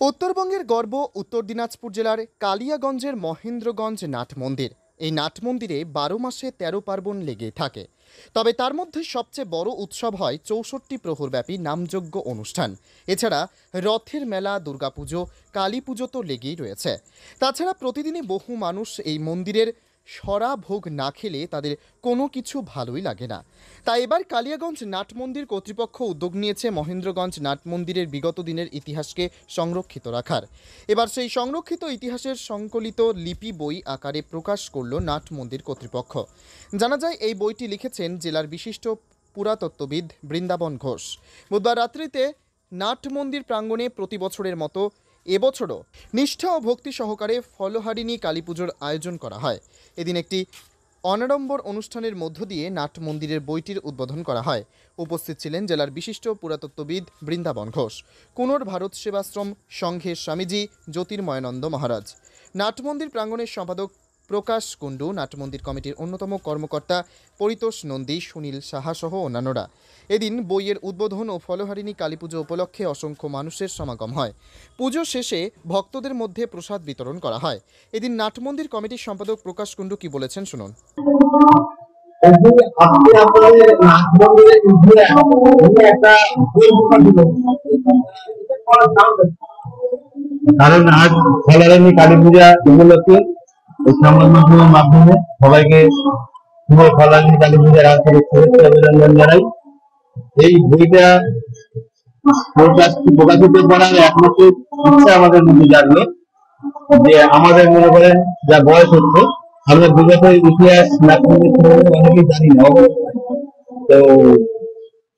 উত্তরবঙ্গের গর্ব উত্তর দিনাজপুর জেলার কালিয়াগঞ্জের মহেন্দ্রগঞ্জ নাট মন্দির। এই নাট মন্দিরে বারো মাসে তেরো পার্বণ লেগে থাকে। তবে তার মধ্যে সবচেয়ে বড় উৎসব হয় চৌষট্টি প্রহরব্যাপী নামযজ্ঞ অনুষ্ঠান। এছাড়া রথের মেলা, দুর্গাপুজো কালী পুজো তো লেগেই রয়েছে। তাছাড়া প্রতিদিনই বহু মানুষ এই মন্দিরের সরা ভোগ না খেলে তাদের কোনো কিছু ভালোই লাগে না। তাই এবার কালিয়াগঞ্জ নাট মন্দির কর্তৃপক্ষ উদ্যোগ নিয়েছে মহেন্দ্রগঞ্জ নাট মন্দিরের বিগত দিনের ইতিহাসকে সংরক্ষিত রাখার। এবার সেই সংরক্ষিত ইতিহাসের সংকলিত লিপি বই আকারে প্রকাশ করল নাট মন্দির কর্তৃপক্ষ। জানা যায়, এই বইটি লিখেছেন জেলার বিশিষ্ট পুরাতত্ত্ববিদ বৃন্দাবন ঘোষ। বুধবার রাত্রিতে নাট মন্দির প্রাঙ্গণে প্রতি বছরের মতো এবছরও নিষ্ঠা ও ভক্তি সহকারে ফলহারিণী কালী পুজোর আয়োজন করা হয়। এদিন একটি অনাড়ম্বর অনুষ্ঠানের মধ্য দিয়ে নাট মন্দিরের বইটির উদ্বোধন করা হয়। উপস্থিত ছিলেন জেলার বিশিষ্ট পুরাতত্ত্ববিদ বৃন্দাবন ঘোষ, কুনর ভারত সেবাশ্রম সংঘের স্বামীজি জ্যোতির্ময়ানন্দ মহারাজ। নাটমন্দির প্রাঙ্গণের সম্পাদক প্রকাশ কুণ্ডু, নাটমন্দির কমিটির অন্যতম কর্মকর্তা পরিতোষ নন্দী, সুনীল সাহা সহ অন্যান্যরা। এদিন বইয়ের উদ্বোধন ও ফলহারিণী কালীপুজো উপলক্ষে অসংখ্য মানুষের সমাগম হয়। পুজো শেষে ভক্তদের মধ্যে প্রসাদ বিতরণ করা হয়। এদিন নাটমন্দির কমিটির সম্পাদক প্রকাশ কুণ্ডু কি বলেছেন শুনুন। কারণ আজ ফলারানি কালী পূজা উপলক্ষে মাধ্যমে সবাইকে তো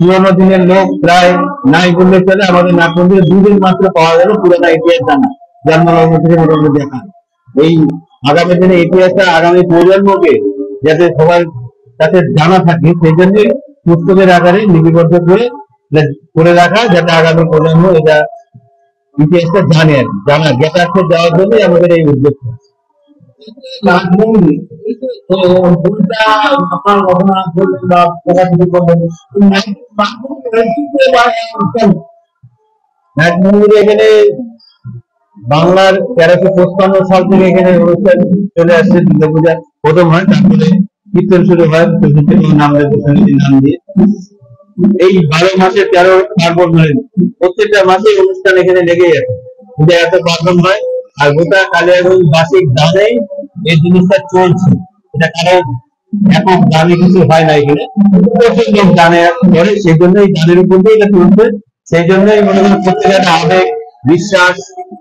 পুরোনো দিনের লোক প্রায় নাই বললে চলে, আমাদের নাটমন্দিরে দুদিন মাত্র পাওয়া গেল পুরোনো ইতিহাস জানা জন্মলগ্ন থেকে মোটামুটি দেখা। এই আগামী দিনে ইতিহাসটা আগামী প্রজন্মকে যাতে সবার কাছে জানা থাকে সেই জন্য পুস্তকের আকারে লিপিবদ্ধ করে করে রাখা যাতে আগামী প্রজন্ম এটা ইতিহাসটা জানে। জানা জ্ঞাতার্থে যাওয়ার জন্যই আমাদের এই উদ্যোগ এখানে বাংলার তেরোশো পঁচপান্ন সাল থেকে এখানে অনুষ্ঠান চলে আসছে দুর্গা পূজা। প্রথম হয়, তারপরে কীর্তন শুরু হয় নাম দিয়ে। এই বারো মাসে তেরো পার্বণ হয় প্রত্যেকটা মাসে অনুষ্ঠান এখানে লেগে যাবে পূজা এত পার্বণ হয়, আর গোটা কালিয়াগঞ্জ বাসিক দানে এই জিনিসটা চলছে। এটা কারণ একক দানে কিছু হয় না এখানে। প্রচুর লোক দানে করে সেই জন্য এই দানের উপর দিয়ে এটা চলছে। সেই জন্যই মনে করেন প্রত্যেকের আবেগ বিশ্বাস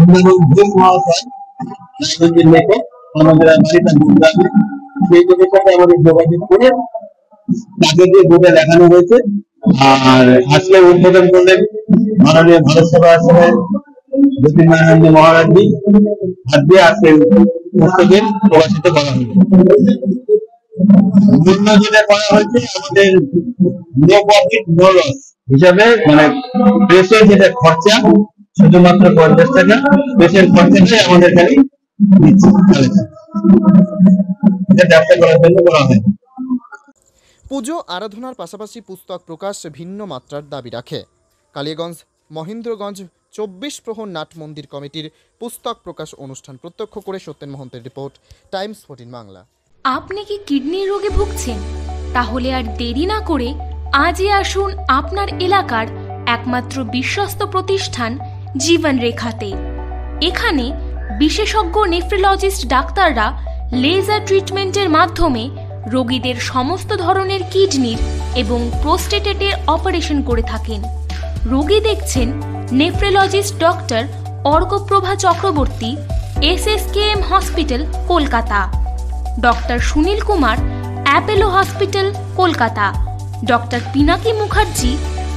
দিয়ে হয়েছে আজকে প্রকাশিত করা যেটা করা হয়েছে আমাদের মানে যেটা খরচা শুধুমাত্র পঞ্চাশ টাকা প্রেসের খরচাটাই আমাদের খালি এটা ব্যবসা করার জন্য করা হয়। পুজো আরাধনার পাশাপাশি পুস্তক প্রকাশ ভিন্ন মাত্রার দাবি রাখে। কালিয়াগঞ্জ মহেন্দ্রগঞ্জ চব্বিশ প্রহর নাট মন্দির কমিটির পুস্তক প্রকাশ অনুষ্ঠান প্রত্যক্ষ করে সত্যেন মহন্তের রিপোর্ট টাইমস ফোর্টিন বাংলা। আপনি কি কিডনির রোগে ভুগছেন? তাহলে আর দেরি না করে আজই আসুন আপনার এলাকার একমাত্র বিশ্বস্ত প্রতিষ্ঠান জীবন রেখাতে। এখানে বিশেষজ্ঞ নেফ্রোলজিস্ট ডাক্তাররা লেজার ট্রিটমেন্টের মাধ্যমে রোগীদের সমস্ত ধরনের কিডনির এবং প্রোস্টেটেটের অপারেশন করে থাকেন। রোগী দেখছেন nephrologist doctor Arkaprava Chakraborty S S K M hospital, Kolkata. Doctor Sunil Kumar, Apollo hospital, Kolkata. Doctor Pinaki Mukherjee,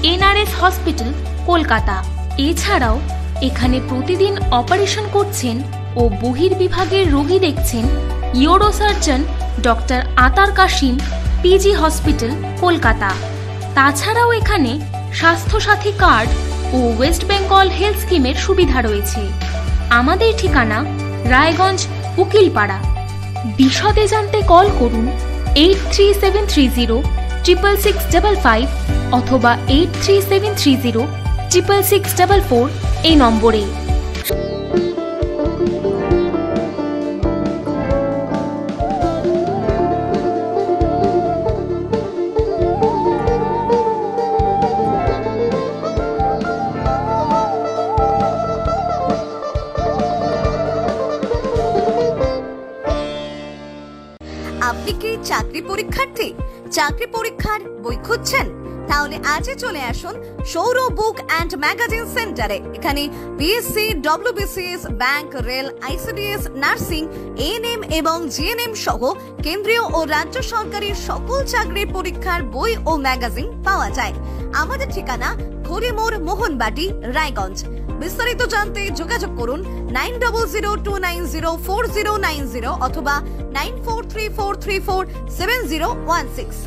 NRS hospital, Kolkata. এছাড়াও এখানে প্রতিদিন অপারেশন করছেন ও বহির্বিভাগের রোগী দেখছেন ইউরোসার্জন ডক্টর আতার কাশিম, পিজি হসপিটাল, কলকাতা। তাছাড়াও এখানে স্বাস্থ্যসাথী কার্ড ও ওয়েস্ট বেঙ্গল হেলথ স্কিমের সুবিধা রয়েছে। আমাদের ঠিকানা রায়গঞ্জ, উকিলপাড়া। বিশদে জানতে কল করুন eight three seven three zero triple six double five অথবা eight three seven three zero triple six double four এই নম্বরে আপনি কি চাকরি পরীক্ষার্থী? চাকরি পরীক্ষার বই খুঁজছেন? তাহলে আজই চলে আসুন সৌর বুক অ্যান্ড ম্যাগাজিন সেন্টারে। এখানে BSc WBCS bank, rail ICDS nursing ANM এবং জিএনএম সহ কেন্দ্রীয় ও রাজ্য সরকারি সকল চাকরির পরীক্ষার বই ও ম্যাগাজিন পাওয়া যায়। আমাদের ঠিকানা খড়িমোড় মোহনবাটি, রায়গঞ্জ। বিস্তারিত জানতে যোগাযোগ করুন nine double zero two nine zero four zero nine zero অথবা nine four three four three four seven zero one six.